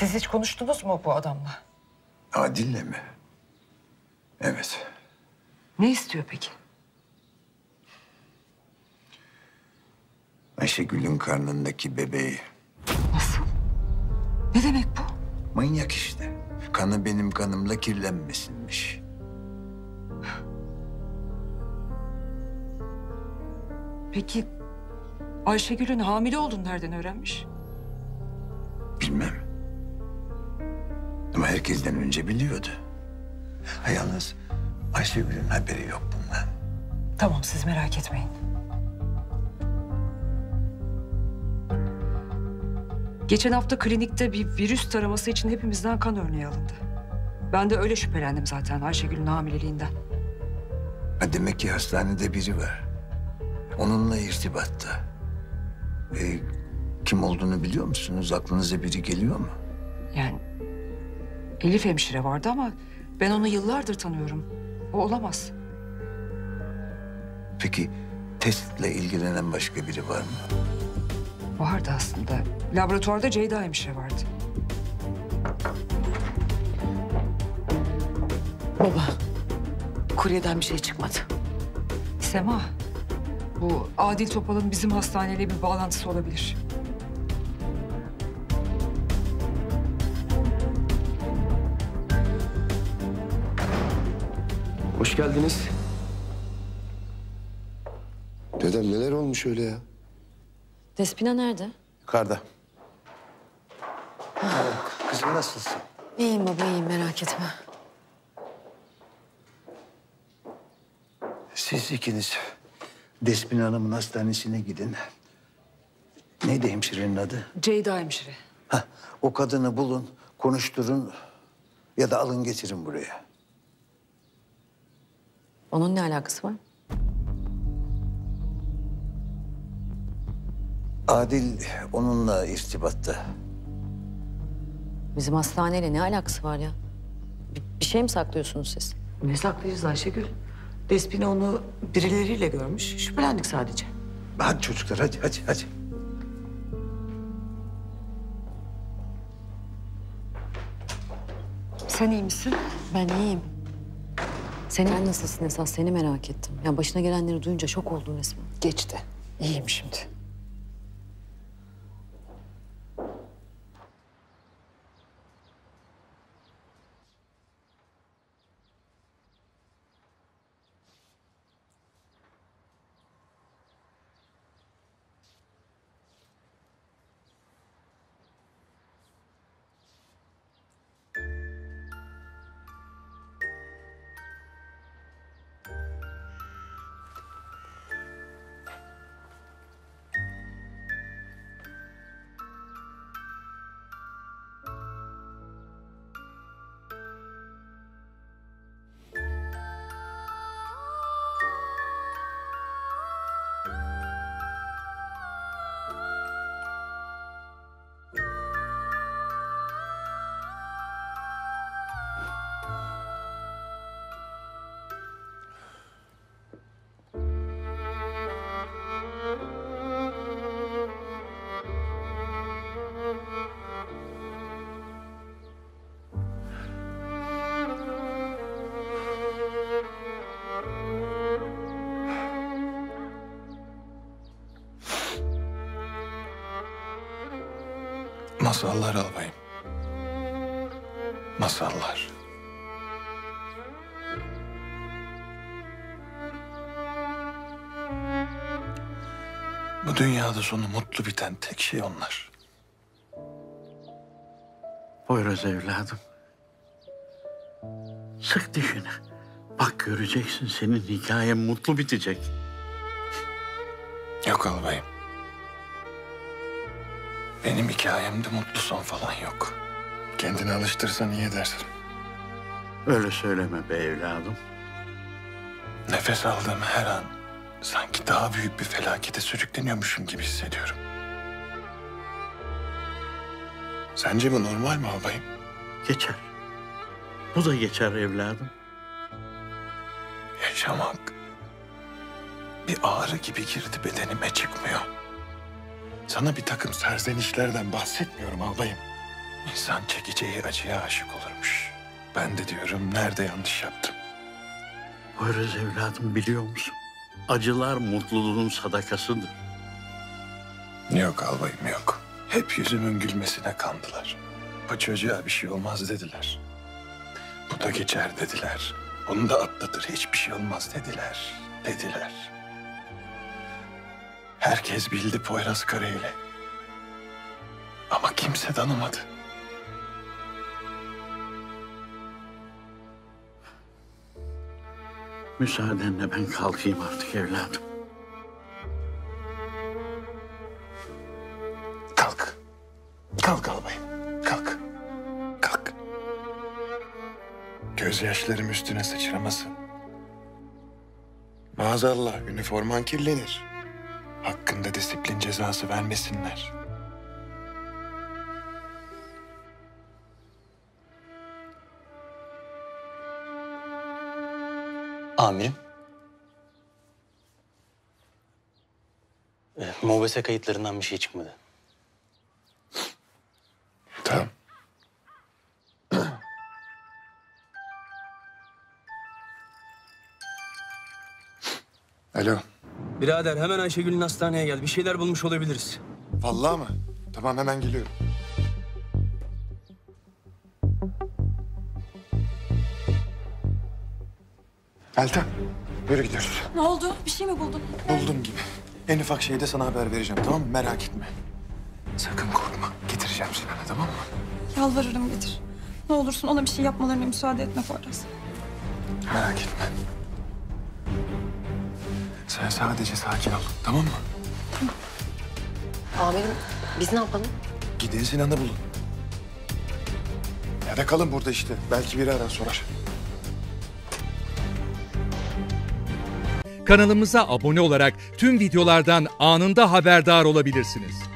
Siz hiç konuştunuz mu bu adamla? Adil'le mi? Evet. Ne istiyor peki? Ayşegül'ün karnındaki bebeği. Nasıl? Ne demek bu? Manyak işte. Kanı benim kanımla kirlenmesinmiş. Peki Ayşegül'ün hamile olduğunu nereden öğrenmiş? Bilmem. Ama herkesten önce biliyordu. Ha, yalnız Ayşegül'ün haberi yok bundan. Tamam siz merak etmeyin. Geçen hafta klinikte bir virüs taraması için hepimizden kan örneği alındı. Ben de öyle şüphelendim zaten Ayşegül'ün hamileliğinden. Ha, demek ki hastanede biri var. Onunla irtibatta. E, kim olduğunu biliyor musunuz? Aklınıza biri geliyor mu? Yani Elif hemşire vardı ama ben onu yıllardır tanıyorum. O olamaz. Peki testle ilgilenen başka biri var mı? Vardı aslında. Laboratuvarda Ceyda hemşire vardı. Baba, kuryeden bir şey çıkmadı. Sema, bu Adil Topal'ın bizim hastaneyle bir bağlantısı olabilir. Hoş geldiniz. Dedem neler olmuş öyle ya? Despina nerede? Yukarıda. Kızım nasılsın? İyiyim baba iyiyim merak etme. Siz ikiniz Despina Hanım'ın hastanesine gidin. Neydi hemşirenin adı? Ceyda hemşire. Hah, o kadını bulun, konuşturun ya da alın getirin buraya. Onun ne alakası var? Adil onunla irtibatta. Bizim hastaneyle ne alakası var ya? Bir, bir şey mi saklıyorsunuz siz? Ne saklayacağız Ayşegül? Despina onu birileriyle görmüş. Şüphelendik sadece. Hadi çocuklar hadi hadi hadi. Sen iyi misin? Ben iyiyim. Sen nasılsın esas seni merak ettim. Ya başına gelenleri duyunca şok oldun resmen. Geçti. İyiyim şimdi. Masallar albayım. Masallar. Bu dünyada sonu mutlu biten tek şey onlar. Poyraz evladım. Sık dişini. Bak göreceksin senin hikayen mutlu bitecek. Yok albayım. Benim hikayemde mutlu son falan yok. Kendini alıştırsan iyi edersin. Öyle söyleme be evladım. Nefes aldığım her an sanki daha büyük bir felakete sürükleniyormuşum gibi hissediyorum. Sence bu normal mi albayım? Geçer. Bu da geçer evladım. Yaşamak bir ağrı gibi girdi bedenime çıkmıyor. Sana bir takım serzenişlerden bahsetmiyorum albayım. İnsan çekeceği acıya aşık olurmuş. Ben de diyorum nerede yanlış yaptım? Poyraz evladım biliyor musun? Acılar mutluluğun sadakasıdır. Yok albayım yok. Hep yüzümün gülmesine kandılar. Bu çocuğa bir şey olmaz dediler. Bu da geçer dediler. Onu da atlatır hiçbir şey olmaz dediler. Dediler. Herkes bildi Poyraz Karayel'i. Ama kimse tanımadı. Müsaadenle ben kalkayım artık evladım. Kalk. Kalk albayım. Kalk. Kalk. Gözyaşlarım üstüne sıçramasın. Maazallah üniforman kirlenir. Hakkında disiplin cezası vermesinler. Amirim. E, MOBESE kayıtlarından bir şey çıkmadı. Tamam. Alo. Birader hemen Ayşegül'ün hastaneye gel. Bir şeyler bulmuş olabiliriz. Vallahi mı? Tamam hemen geliyorum. Elten, yürü gidiyoruz. Ne oldu? Bir şey mi buldun? Buldum gibi. En ufak şeyde sana haber vereceğim tamam mı? Merak etme. Sakın korkma. Getireceğim Sinan'ı tamam mı? Yalvarırım getir. Ne olursun ona bir şey yapmalarına müsaade etme Poyraz. Merak etme. Sen sadece sakin ol tamam mı? Amirim biz ne yapalım? Gidin Sinan'ı bulun. Ya da kalın burada işte. Belki biri arar sorar. Kanalımıza abone olarak tüm videolardan anında haberdar olabilirsiniz.